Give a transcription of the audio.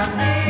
I'm seen.